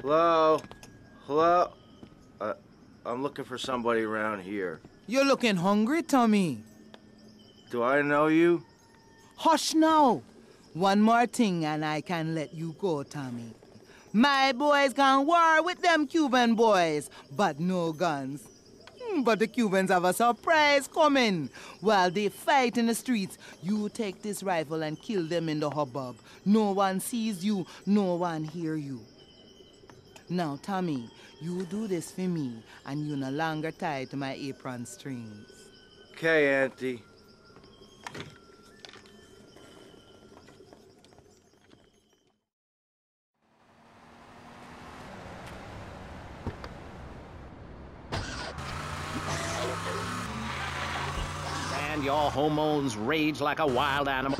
Hello? Hello? Uh, I'm looking for somebody around here. You're looking hungry, Tommy. Do I know you? Hush now. One more thing and I can let you go, Tommy. My boys gone war with them Cuban boys, but no guns. Hmm, But the Cubans have a surprise coming. While they fight in the streets, you take this rifle and kill them in the hubbub. No one sees you, no one hear you. Now, Tommy, you do this for me, and you no longer tied to my apron strings. Okay, Auntie. And your hormones rage like a wild animal.